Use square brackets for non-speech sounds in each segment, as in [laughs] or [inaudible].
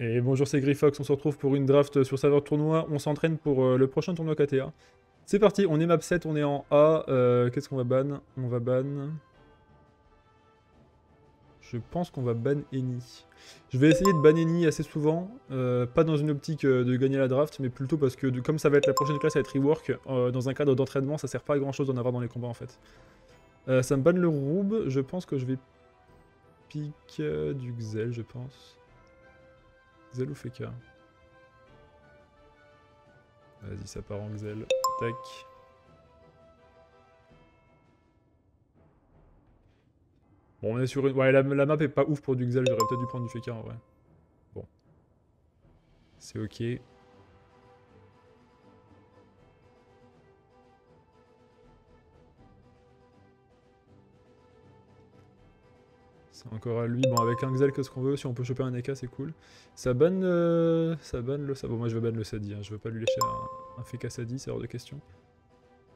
Et bonjour, c'est Griffox, on se retrouve pour une draft sur serveur tournoi. On s'entraîne pour euh, le prochain tournoi KTA. C'est parti, on est map 7, on est en A. Euh, Qu'est-ce qu'on va ban? On va ban... Je pense qu'on va ban Eni. Je vais essayer de ban Eni assez souvent. euh, pas dans une optique de gagner la draft, mais plutôt parce que comme ça va être la prochaine classe à être rework, dans un cadre d'entraînement, ça sert pas à grand chose d'en avoir dans les combats en fait. Ça me banne le Roub, je pense que je vais pique euh, du Xel, je pense. Xel ou Feka Vas-y, ça part en Xel. Tac. Bon, on est sur une... Ouais, la, la map est pas ouf pour du Xel, j'aurais peut-être dû prendre du Feka en vrai. Bon. C'est ok. Encore à lui. Bon, avec un Xel, qu'est-ce qu'on veut? Si on peut choper un Eka, c'est cool. Ça banne, euh, ça banne le... Bon, moi, je vais ban le Sadi. Hein. Je veux pas lui lécher un, un Feka Sadi, c'est hors de question.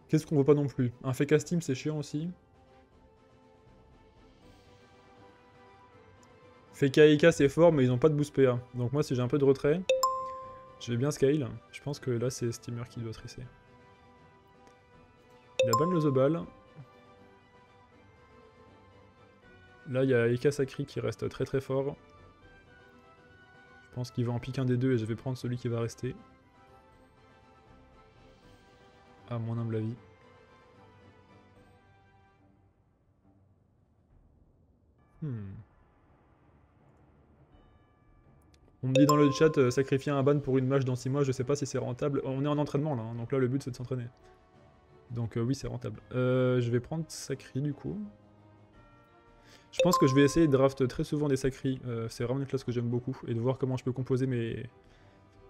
Qu'est-ce qu'on veut pas non plus? Un Feka Steam, c'est chiant aussi. Feka Eka, c'est fort, mais ils ont pas de boost PA. Donc moi, si j'ai un peu de retrait, je vais bien scale. Je pense que là, c'est Steamer qui doit trisser. Il a ban le Zobal. Là, il y a Eka Sakri qui reste très très fort. Je pense qu'il va en piquer un des deux et je vais prendre celui qui va rester. À mon humble avis. Hmm. On me dit dans le chat, euh, sacrifier un ban pour une match dans 6 mois, je sais pas si c'est rentable. On est en entraînement là, hein, donc là le but c'est de s'entraîner. Donc euh, oui, c'est rentable. Euh, je vais prendre Sacri du coup. Je pense que je vais essayer de draft très souvent des Sacri. Euh, c'est vraiment une classe que j'aime beaucoup. Et de voir comment je peux composer mes,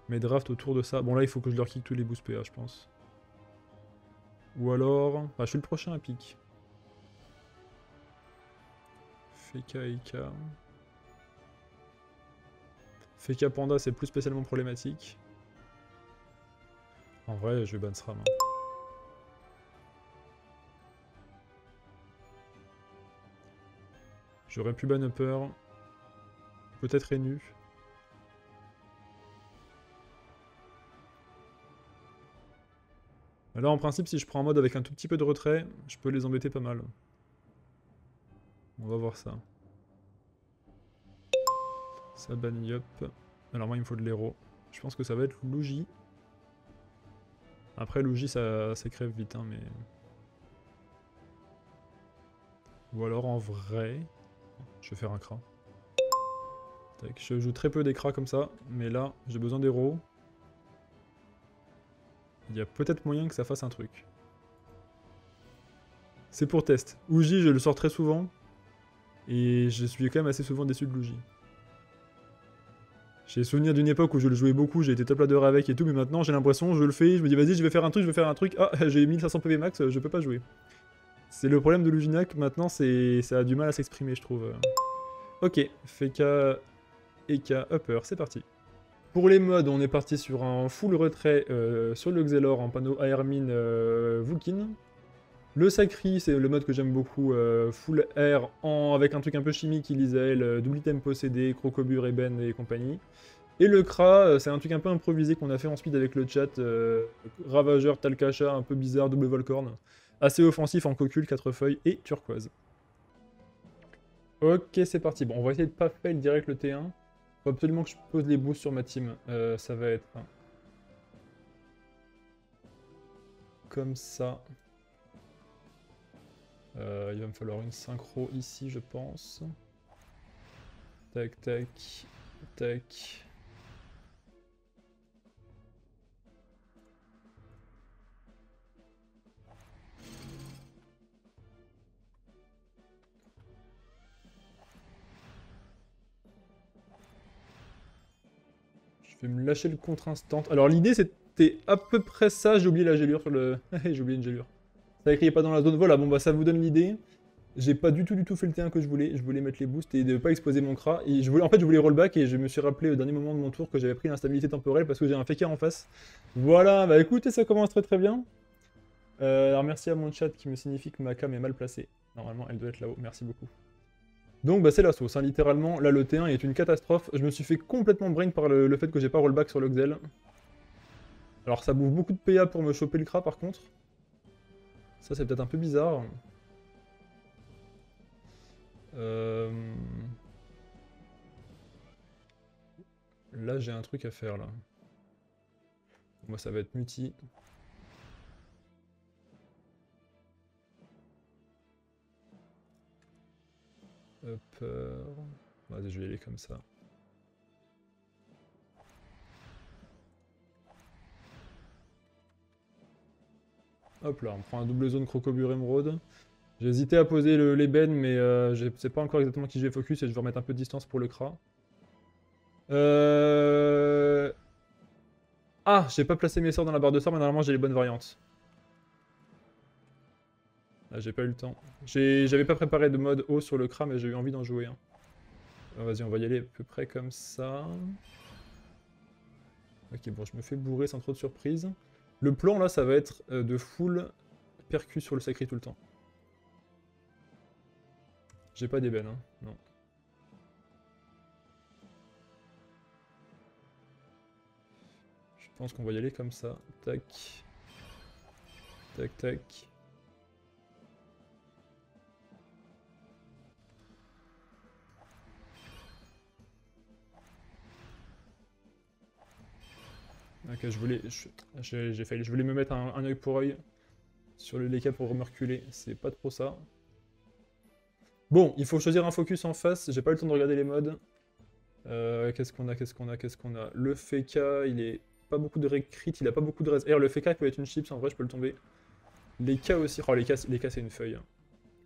mes drafts autour de ça. Bon là, il faut que je leur kick tous les boosts PA, je pense. Ou alors... Ah, je suis le prochain à pic. Feka Ika. Feka Panda, c'est plus spécialement problématique. En vrai, je vais ban SRAM. hein. J'aurais pu ban Upper. Peut-être Enu. Là, en principe, si je prends un mode avec un tout petit peu de retrait, je peux les embêter pas mal. On va voir ça. Ça ban Yop. Alors moi, il me faut de l'héros. Je pense que ça va être Luigi. Après, Luigi, ça, ça crève vite, hein, mais... Ou alors, en vrai... Je vais faire un cra. Je joue très peu d'écras comme ça, mais là, j'ai besoin d'héros. Il y a peut-être moyen que ça fasse un truc. C'est pour test. Uji, je le sors très souvent. Et je suis quand même assez souvent déçu de Luigi. J'ai souvenir d'une époque où je le jouais beaucoup, j'ai été top ladder avec et tout, mais maintenant j'ai l'impression, je le fais, je me dis vas-y, je vais faire un truc, je vais faire un truc. Ah, [laughs] j'ai 1500 PV max, je peux pas jouer. C'est le problème de Luginac, maintenant c'est ça a du mal à s'exprimer, je trouve. Ok, Feka, Eka, Upper, c'est parti. Pour les modes, on est parti sur un full retrait euh, sur le Xelor en panneau Airmin euh, Vulkin. Le Sacri, c'est le mode que j'aime beaucoup, euh, full air en, avec un truc un peu chimique, Ilisael, euh, double item possédé, Crocobur, Eben et compagnie. Et le Kra, c'est un truc un peu improvisé qu'on a fait en speed avec le chat, Ravageur, Talcacha, un peu bizarre, double Volcorn. Assez offensif en cocule, 4 feuilles et turquoise. Ok, c'est parti. Bon, on va essayer de pas fail direct le T1. Faut absolument que je pose les boosts sur ma team. Euh, ça va être... Comme ça. Euh, il va me falloir une synchro ici, je pense. Tac, tac, tac. Vais me lâcher le contre instant. Alors l'idée c'était à peu près ça, j'ai oublié la gélure sur le... [laughs] j'ai oublié une gélure. Ça écrit pas dans la zone. Voilà, bon bah ça vous donne l'idée. J'ai pas du tout du tout fait le T1 que je voulais. Je voulais mettre les boosts et de pas exposer mon cra. Et je voulais, en fait je voulais rollback et je me suis rappelé au dernier moment de mon tour que j'avais pris l'instabilité temporelle parce que j'ai un fécard en face. Voilà, bah écoutez, ça commence très très bien. Euh, alors merci à mon chat qui me signifie que ma cam est mal placée. Normalement elle doit être là-haut, merci beaucoup. Donc bah, c'est la sauce, hein, littéralement. Là, le T1 est une catastrophe. Je me suis fait complètement brain par le, fait que j'ai pas rollback sur le Xel. Alors ça bouffe beaucoup de PA pour me choper le Kra par contre. Ça c'est peut-être un peu bizarre. Euh, là j'ai un truc à faire là. Moi ça va être muti. Hop. Euh, vas-y je vais y aller comme ça. Hop là, on prend un double zone Crocobure Emerald. J'ai hésité à poser l'ébène, mais euh, je sais pas encore exactement qui je vais focus et je vais remettre un peu de distance pour le Kra. Euh... Ah, j'ai pas placé mes sorts dans la barre de sorts, mais normalement j'ai les bonnes variantes. Ah, j'ai pas eu le temps. J'avais pas préparé de mode haut sur le Kra, mais j'ai eu envie d'en jouer. Vas-y, on va y aller à peu près comme ça. Ok, bon, je me fais bourrer sans trop de surprise. Le plan là, ça va être euh, de full percu sur le sacré tout le temps. J'ai pas d'ébène, hein, non. Je pense qu'on va y aller comme ça. Tac. Tac, tac. Ok, je voulais, j'ai failli, je voulais me mettre un, oeil pour oeil sur le Leka pour me reculer, c'est pas trop ça. Bon, il faut choisir un focus en face, j'ai pas eu le temps de regarder les modes. Euh, qu'est-ce qu'on a, qu'est-ce qu'on a, qu'est-ce qu'on a? Le FK, il est pas beaucoup de recrit, il a pas beaucoup de res. D'ailleurs, le FK peut être une chips, en vrai, je peux le tomber. Les K aussi, oh les K, les K c'est une feuille.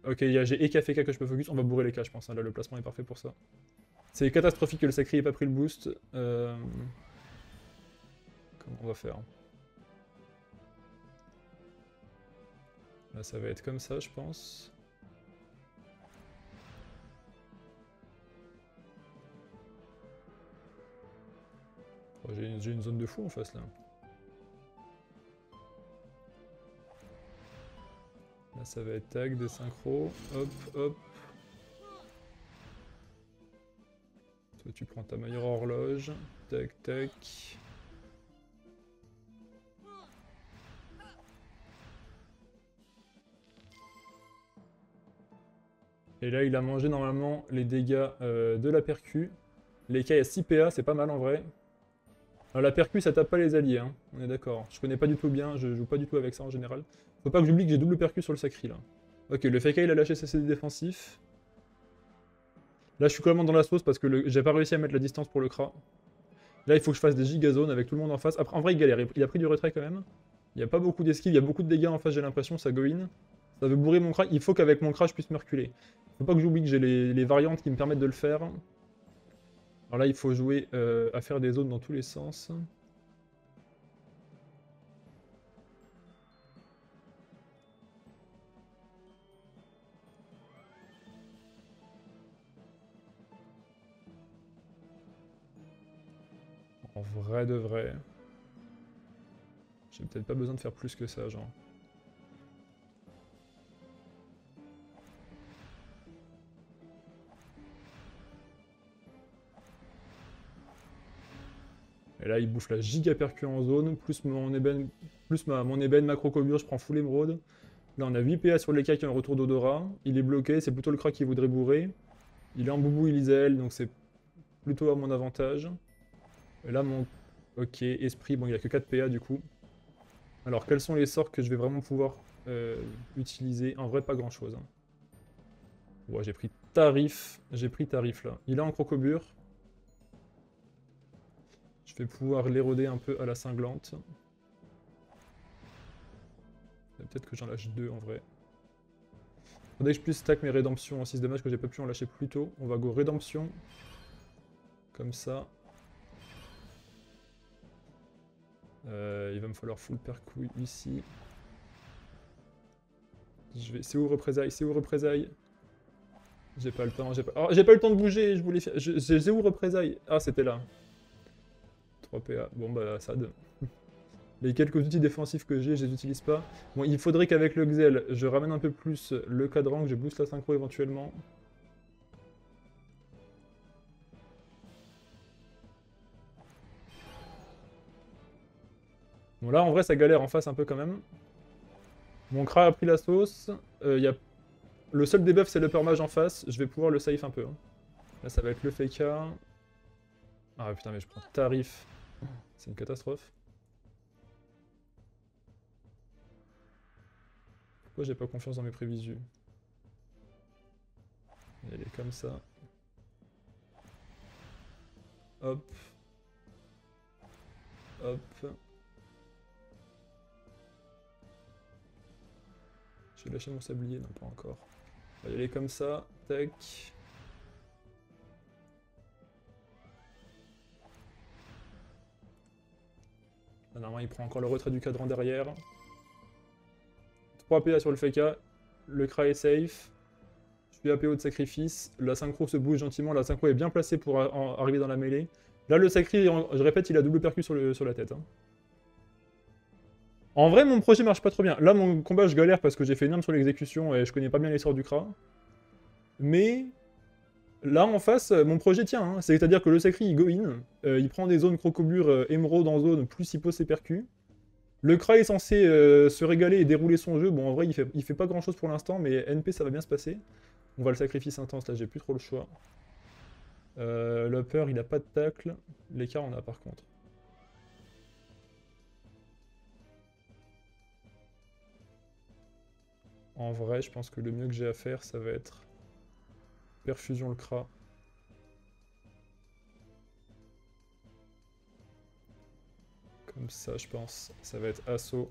Ok, j'ai EK FK que je peux focus, on va bourrer les K je pense, hein. là le placement est parfait pour ça. C'est catastrophique que le Sacré ait pas pris le boost. Euh on va faire Là, ça va être comme ça, je pense. Oh, j'ai une, zone de fou en face, là. Là, ça va être tag, des synchros. Hop, hop. Toi, tu prends ta meilleure horloge. Tac, tac. Et là, il a mangé normalement les dégâts euh, de la percu. Les K à 6 PA, c'est pas mal en vrai. Alors la percu, ça tape pas les alliés, hein. on est d'accord. Je connais pas du tout bien, je joue pas du tout avec ça en général. Faut pas que j'oublie que j'ai double percu sur le sacri là. Ok, le FK il a lâché ses CD défensifs. Là je suis même dans la sauce parce que j'ai pas réussi à mettre la distance pour le Kra. Là il faut que je fasse des gigazones avec tout le monde en face. Après en vrai il galère, il a pris du retrait quand même. Il y a pas beaucoup d'esquive, il y a beaucoup de dégâts en face j'ai l'impression, ça go in. Ça veut bourrer mon Kra, il faut qu'avec mon Kra je puisse me reculer. Faut pas que j'oublie que j'ai les, variantes qui me permettent de le faire. Alors là, il faut jouer euh, à faire des zones dans tous les sens. En vrai de vrai. J'ai peut-être pas besoin de faire plus que ça, genre. Et là, il bouffe la giga percu en zone, plus mon ébène, plus ma, mon ébène macro je prends full émeraude. Là, on a 8 PA sur les cas qui ont un retour d'odorat. Il est bloqué, c'est plutôt le crack qui voudrait bourrer. Il est en boubou Elisel, donc c'est plutôt à mon avantage. Et là, mon... Ok, esprit, bon, il n'y a que 4 PA du coup. Alors, quels sont les sorts que je vais vraiment pouvoir euh, utiliser? En vrai, pas grand-chose. Hein. j'ai pris tarif. J'ai pris tarif, là. Il est en crocobure. Je vais pouvoir l'éroder un peu à la cinglante. Peut-être que j'en lâche deux en vrai. Faudrait que je puisse stack mes rédemptions en 6 dommage que j'ai pas pu en lâcher plus tôt. On va go rédemption. Comme ça. Euh, il va me falloir full percouille ici. Je vais... C'est où représailles C'est où représailles? J'ai pas le temps, j'ai pas... Oh, j'ai pas le temps de bouger, je. J'ai où représailles? Ah, c'était là. PA. Bon bah ça donne. [laughs] Les quelques outils défensifs que j'ai, je les utilise pas. Bon, il faudrait qu'avec le Xel, je ramène un peu plus le cadran, que je booste la synchro éventuellement. Bon là en vrai ça galère en face un peu quand même. Mon Kra a pris la sauce. Euh, y a... Le seul débuff c'est le permage en face. Je vais pouvoir le safe un peu. Hein. Là ça va être le FK. Ah putain mais je prends tarif. C'est une catastrophe. Pourquoi j'ai pas confiance dans mes prévisions Elle est comme ça. Hop. Hop. J'ai lâché mon sablier, non pas encore. Y aller comme ça, tac. Normalement il prend encore le retrait du cadran derrière. 3 PA sur le FK, le Kra est safe. Je suis APO de sacrifice, la synchro se bouge gentiment, la synchro est bien placée pour arriver dans la mêlée. Là le sacri, en- je répète, il a double percu sur, la tête. hein. En vrai, mon projet marche pas trop bien. Là, mon combat, je galère parce que j'ai fait une arme sur l'exécution et je connais pas bien les sorts du Kra. Mais là, en face, euh, mon projet tient. hein. C'est-à-dire que le Sacri, il go in, euh, il prend des zones crocobure euh, émeraude en zone, plus il pose ses percus. Le Kra est censé euh, se régaler et dérouler son jeu. Bon, en vrai, il fait, fait pas grand-chose pour l'instant, mais NP, ça va bien se passer. On va le sacrifice intense, là, j'ai plus trop le choix. Euh, il a pas de tacle. L'écart, on a par contre. En vrai, je pense que le mieux que j'ai à faire, ça va être perfusion le Kra. Comme ça, je pense. Ça va être assaut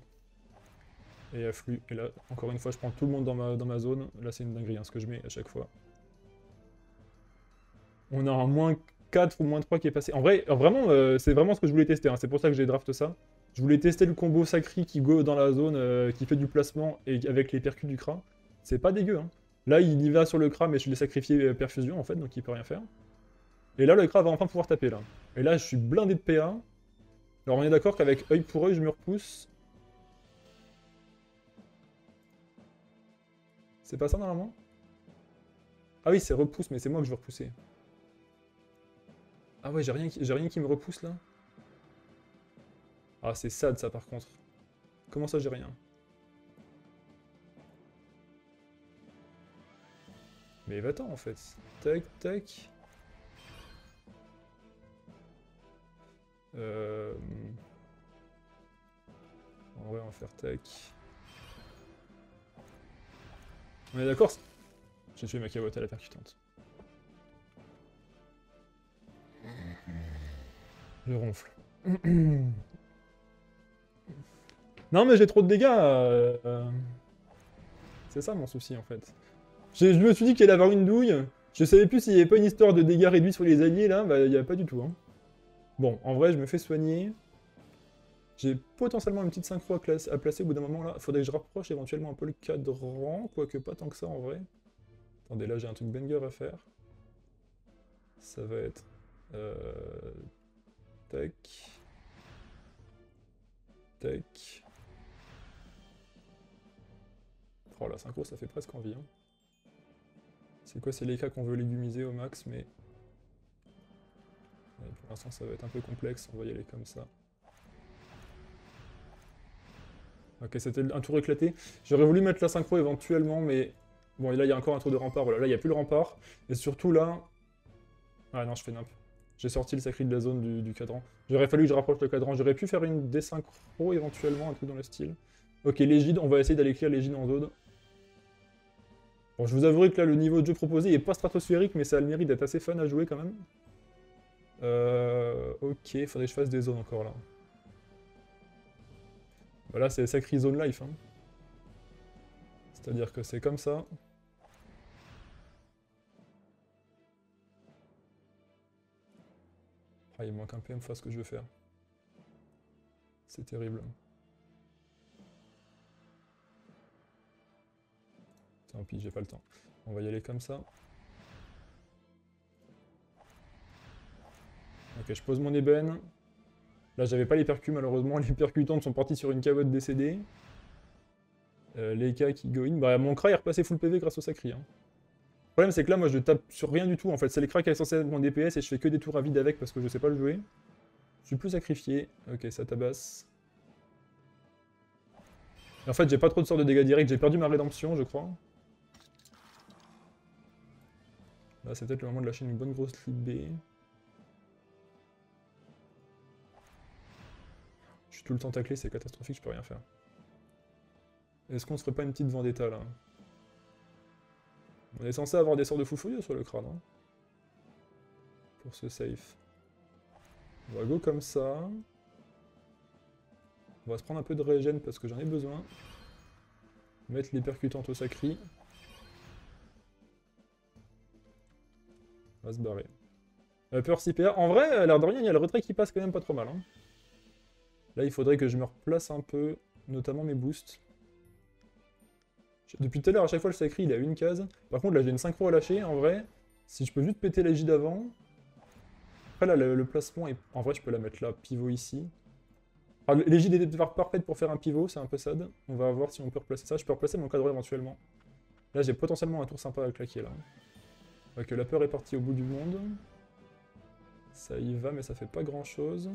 et afflux. Et là, encore une fois, je prends tout le monde dans ma, dans ma zone. Là, c'est une dinguerie hein, ce que je mets à chaque fois. On a un moins 4 ou moins 3 qui est passé. En vrai, vraiment, euh, c'est vraiment ce que je voulais tester. hein. C'est pour ça que j'ai draft ça. Je voulais tester le combo Sacri qui go dans la zone, euh, qui fait du placement et avec les percus du Kra. C'est pas dégueu. Hein. Là, il y va sur le Kra, mais je l'ai sacrifié euh, perfusion en fait, donc il peut rien faire. Et là, le Kra va enfin pouvoir taper là. Et là, je suis blindé de PA. Alors, on est d'accord qu'avec œil pour œil, je me repousse. C'est pas ça normalement? Ah oui, c'est repousse, mais c'est moi que je veux repousser. Ah ouais, j'ai rien, qui- j'ai rien qui me repousse là Ah, c'est sad ça par contre. Comment ça, j'ai rien? Mais va-t'en en fait. Tac, tac. Euh... En vrai, on va faire tac. On est d'accord J'ai tué ma cabotte à la percutante. Je ronfle. non mais j'ai trop de dégâts. euh, euh. C'est ça mon souci en fait. Je me suis dit qu'il allait avoir une douille. Je savais plus s'il y avait pas une histoire de dégâts réduits sur les alliés là. Bah il y a pas du tout. Hein. Bon, en vrai je me fais soigner. J'ai potentiellement une petite synchro à, à placer au bout d'un moment là. Faudrait que je rapproche éventuellement un peu le cadran. Quoique pas tant que ça en vrai. Attendez, là j'ai un truc banger à faire. Ça va être... Euh... Tac. Tac. Oh la synchro ça fait presque envie. Hein. C'est quoi C'est les cas qu'on veut légumiser au max, mais... Pour l'instant ça va être un peu complexe, on va y aller comme ça. Ok, c'était un tour éclaté. J'aurais voulu mettre la synchro éventuellement, mais... Bon, et là il y a encore un tour de rempart, voilà, là il n'y a plus le rempart. Et surtout là... Ah non, je fais nimp. J'ai sorti le sacré de la zone du, cadran. J'aurais fallu que je rapproche le cadran. J'aurais pu faire une désynchro éventuellement, un truc dans le style. Ok, l'égide, on va essayer d'aller clear l'égide en zone. Bon, je vous avouerai que là, le niveau de jeu proposé est pas stratosphérique, mais ça a le mérite d'être assez fun à jouer quand même. Euh, ok, faudrait que je fasse des zones encore là. Voilà, c'est sacré zone life. Hein. C'est-à-dire que c'est comme ça. Ah, il manque un PM fois ce que je veux faire. C'est terrible. Tant pis, j'ai pas le temps. On va y aller comme ça. Ok, je pose mon ébène. Là, j'avais pas les percus, malheureusement. [laughs] Les percutantes sont parties sur une cabotte décédée. Euh, les cas qui go in. Bah, mon cra est repassé full PV grâce au sacri. Hein. Le problème, c'est que là, moi, je tape sur rien du tout. En fait, c'est les cracks qui est censé être mon DPS et je fais que des tours à vide avec parce que je sais pas le jouer. Je suis plus sacrifié. Ok, ça tabasse. En fait, j'ai pas trop de sorts de dégâts directs, j'ai perdu ma rédemption, je crois. Là, c'est peut-être le moment de lâcher une bonne grosse B. Je suis tout le temps taclé, c'est catastrophique, je peux rien faire. Est-ce qu'on se ferait pas une petite vendetta là? On est censé avoir des sorts de fou furieux sur le crâne. Hein? Pour ce safe. On va go comme ça. On va se prendre un peu de régène parce que j'en ai besoin. Mettre les percutantes au sacri. Va se barrer. Euh, peur CPA. En vrai, l'air de rien, il y a le retrait qui passe quand même pas trop mal. Hein. Là, il faudrait que je me replace un peu, notamment mes boosts. Depuis tout à l'heure, à chaque fois, le sacri, il a une case. Par contre, là, j'ai une synchro à lâcher. En vrai, si je peux juste péter la d'avant... Après, là, le, placement, est... en vrai, je peux la mettre là, pivot ici. L'égide est parfaite pour faire un pivot, c'est un peu sad. On va voir si on peut replacer ça. Je peux replacer mon cadre éventuellement. Là, j'ai potentiellement un tour sympa à claquer, là. Ok, la peur est partie au bout du monde. Ça y va, mais ça fait pas grand-chose.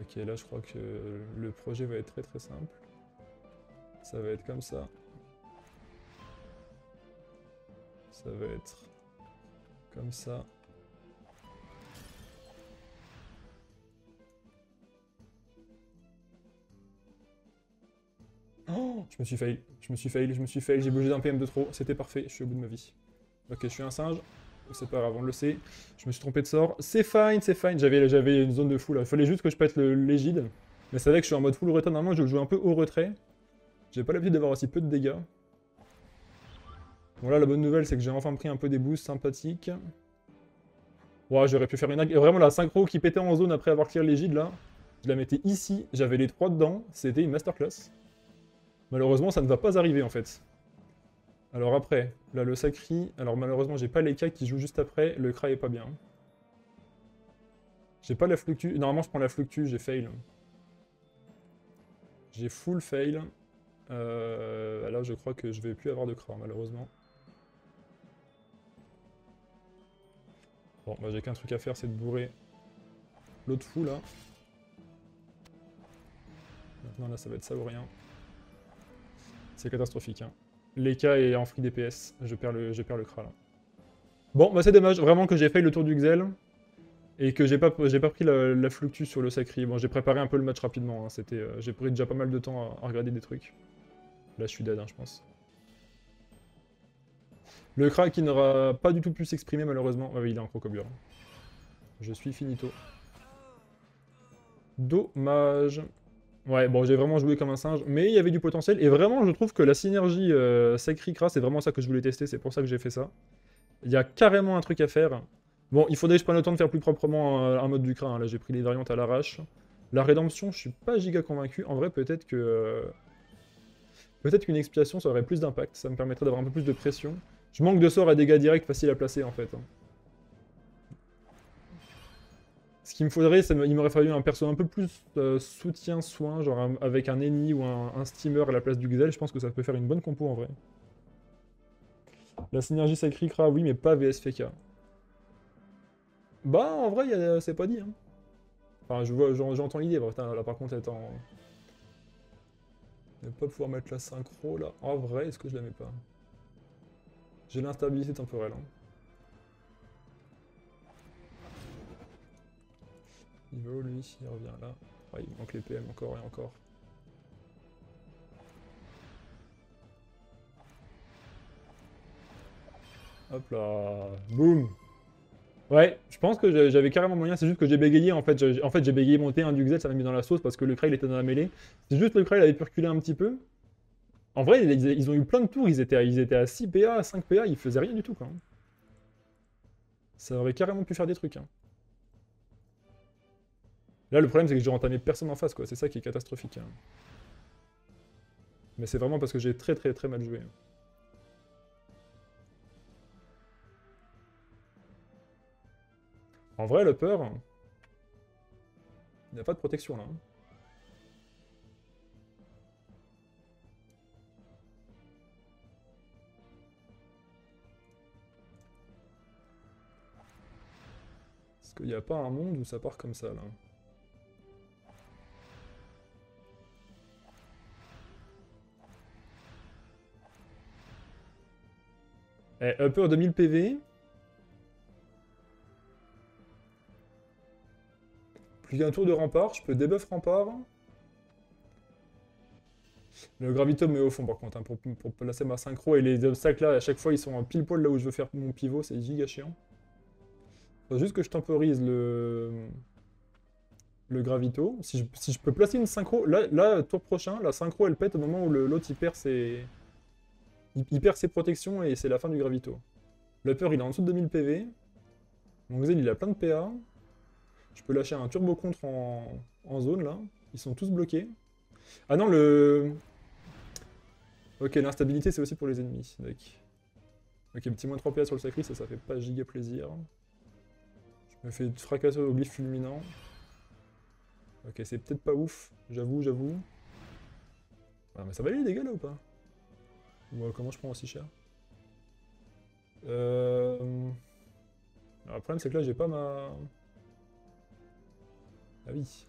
Ok, là je crois que le projet va être très très simple. Ça va être comme ça. Ça va être comme ça. Oh, je me suis fail, je me suis fail, je me suis fail, j'ai bougé d'un PM de trop, c'était parfait, je suis au bout de ma vie. Ok, je suis un singe, c'est pas grave, on le sait. Je me suis trompé de sort. C'est fine, c'est fine. J'avais une zone de fou là. Il fallait juste que je pète légide. Mais c'est vrai que je suis en mode full retrait. Normalement, je joue un peu au retrait. J'ai pas l'habitude d'avoir aussi peu de dégâts. Bon là, la bonne nouvelle, c'est que j'ai enfin pris un peu des boosts sympathiques. Ouais, j'aurais pu faire une... Vraiment, la synchro qui pétait en zone après avoir clear l'égide, là. Je la mettais ici, j'avais les trois dedans. C'était une masterclass. Malheureusement, ça ne va pas arriver, en fait. Alors après, là le Sacri, alors malheureusement j'ai pas les cas qui jouent juste après, le Kra est pas bien. J'ai pas la fluctue, normalement je prends la fluctue, j'ai fail. J'ai full fail. Euh, là je crois que je vais plus avoir de Kra malheureusement. Bon bah j'ai qu'un truc à faire c'est de bourrer l'autre fou là. Maintenant là ça va être ça ou rien. C'est catastrophique hein. L'Eka est en free DPS. Je perds le, je perds. Bon, bah c'est dommage. Vraiment que j'ai fait le tour du Xel. Et que j'ai pas, pris la, la, fluctue sur le Sacri. Bon, j'ai préparé un peu le match rapidement. Hein. Euh, j'ai pris déjà pas mal de temps à, regarder des trucs. Là, je suis dead, hein, je pense. Le Kra qui n'aura pas du tout pu s'exprimer, malheureusement. Ah oui, il est en crocobure. Je suis finito. Dommage. Ouais, bon, j'ai vraiment joué comme un singe, mais il y avait du potentiel. Et vraiment, je trouve que la synergie euh, Sacri-Kra, c'est vraiment ça que je voulais tester. C'est pour ça que j'ai fait ça. Il y a carrément un truc à faire. Bon, il faudrait que je prenne le temps de faire plus proprement un, mode du Kra. Hein. Là, j'ai pris les variantes à l'arrache. La rédemption, je suis pas giga convaincu. En vrai, peut-être que... Euh, peut-être qu'une expiation, ça aurait plus d'impact. Ça me permettrait d'avoir un peu plus de pression. Je manque de sorts et dégâts directs faciles à placer, en fait. Hein. Ce qu'il me faudrait, il m'aurait fallu un perso un peu plus euh, soutien-soin, genre avec un ennemi ou un, steamer à la place du Gzel. Je pense que ça peut faire une bonne compo en vrai. La synergie Sacricra, oui, mais pas VSFK. Bah, en vrai, c'est pas dit. Hein. Enfin, j'entends l'idée. là, par contre, attends. Ne pas pouvoir mettre la synchro, là. En vrai, est-ce que je la mets pas? J'ai l'instabilité temporelle. Hein. Niveau, lui, il revient là. il manque les PM encore et encore. Hop là, boum Ouais, je pense que j'avais carrément moyen, c'est juste que j'ai bégayé en fait. En fait, j'ai bégayé mon T1 du Xel, ça m'a mis dans la sauce parce que le Krail était dans la mêlée. C'est juste le Krail avait pu un petit peu. En vrai, ils, ont eu plein de tours, ils étaient, à, ils étaient à 6 PA, à 5 PA, ils faisaient rien du tout même. Ça aurait carrément pu faire des trucs. Hein. Là, le problème, c'est que j'ai entamé personne en face, quoi. C'est ça qui est catastrophique. Hein. Mais c'est vraiment parce que j'ai très très très mal joué. En vrai, le peur... Il n'y a pas de protection, là. Hein. Est-ce qu'il n'y a pas un monde où ça part comme ça, là Eh, upper 2000 PV. Plus qu'un tour de rempart, je peux debuff rempart. Le gravito me met au fond par contre, hein, pour, placer ma synchro et les obstacles là, à chaque fois ils sont en pile poil là où je veux faire mon pivot, c'est giga chiant. Faut juste que je temporise le, le gravito. Si je, peux placer une synchro, là, là, tour prochain, la synchro elle pète au moment où l'autre il perd ses... Il, perd ses protections et c'est la fin du gravito. L'upper il est en dessous de 2000 PV. Mon Xel il a plein de PA. Je peux lâcher un turbo contre en, zone là. Ils sont tous bloqués. Ah non, le... Ok, l'instabilité, c'est aussi pour les ennemis. Ok, petit moins 3 PA sur le sacri, ça, ça fait pas giga plaisir. Je me fais fracasser au glyphe fulminant. Ok, c'est peut-être pas ouf, j'avoue, j'avoue. Ah, mais ça va aller les dégâts là ou pas? Comment je prends aussi cher? Euh... Le problème c'est que là j'ai pas ma... Ah oui.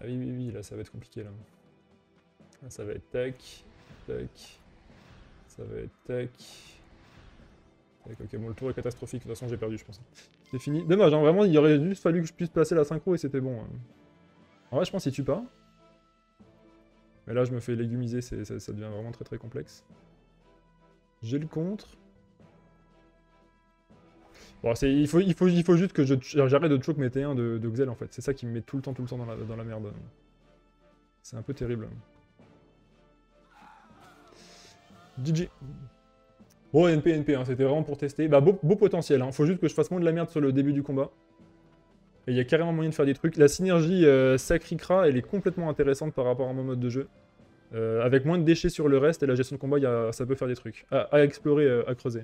Ah oui, oui, oui, là ça va être compliqué là. ça va être tac, tac, ça va être tac. Ok, bon le tour est catastrophique, de toute façon j'ai perdu je pense. C'est fini. Dommage, hein, vraiment il aurait juste fallu que je puisse placer la synchro et c'était bon. Hein. En vrai je pense qu'il tue pas. Mais là je me fais légumiser, ça, ça devient vraiment très très complexe. J'ai le contre. Bon, il faut, il, faut, il faut juste que j'arrête de choke mes T1 de, de, Xel en fait. C'est ça qui me met tout le temps, tout le temps dans la, dans la merde. C'est un peu terrible. GG. Bon, NP, NP, hein, c'était vraiment pour tester. Bah, beau, potentiel. Hein. Faut juste que je fasse moins de la merde sur le début du combat. Et il y a carrément moyen de faire des trucs. La synergie euh, Sakrikra, elle est complètement intéressante par rapport à mon mode de jeu. Euh, avec moins de déchets sur le reste et la gestion de combat, ça peut faire des trucs. À, explorer, euh, à creuser.